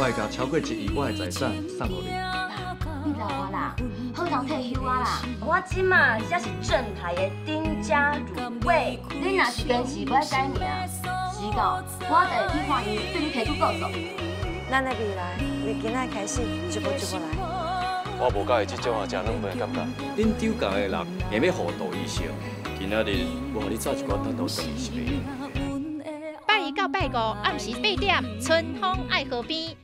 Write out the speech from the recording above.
我会甲超过一亿我的财产送给你。你老我啦，好当退休啊啦！我即马才是正牌的丁家乳味，你若是坚持要改名，知道我就会法话，对你提出告状。咱的未来，从今仔开始，一步一步来。我无介意这种啊，食软饭的感觉。恁丢家的人也要好多医生，今仔日我和你做一寡单刀手术。拜一到拜五，暗时八点，春风爱河边。